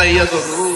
aí, Dudu.